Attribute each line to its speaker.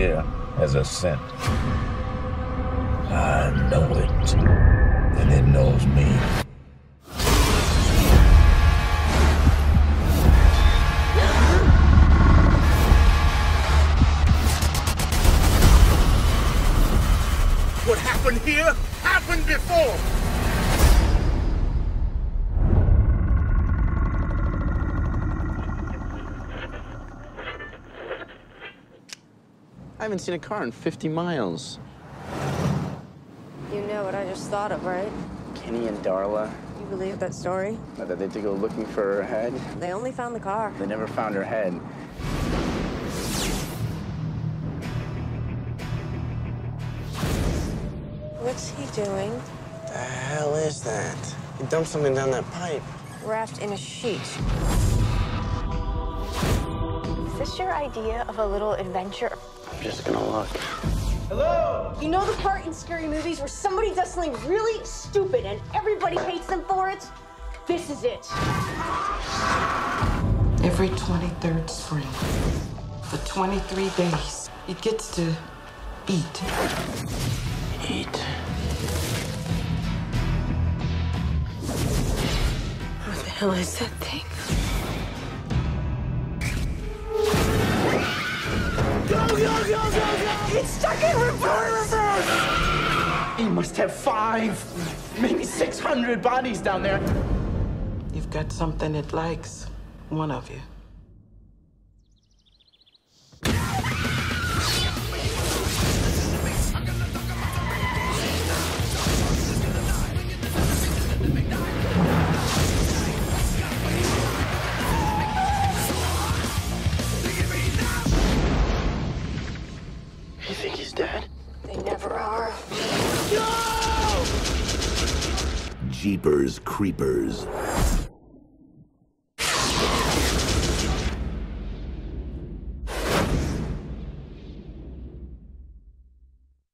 Speaker 1: clear as a scent. I know it, and it knows me.
Speaker 2: What happened here happened before!
Speaker 3: I haven't seen a car in 50 miles.
Speaker 4: You know what I just thought of, right?
Speaker 3: Kenny and Darla,
Speaker 4: You believe that story?
Speaker 3: that they had to go looking for her head.
Speaker 4: They only found the car.
Speaker 3: They never found her head.
Speaker 4: What's he doing?
Speaker 5: The hell is that? He dumped something down that pipe.
Speaker 4: Wrapped in a sheet.
Speaker 6: Is this your idea of a little adventure?
Speaker 3: I'm just gonna look. Hello?
Speaker 6: You know the part in scary movies where somebody does something really stupid and everybody hates them for it? This is it.
Speaker 7: Every 23rd spring, for 23 days, it gets to eat.
Speaker 3: Eat.
Speaker 4: What the hell is that thing?
Speaker 6: It's stuck in reverse!
Speaker 8: He must have five, maybe 600 bodies down there.
Speaker 7: You've got something it likes, one of you.
Speaker 3: You think dead?
Speaker 4: They never are.
Speaker 9: Jeepers Creepers.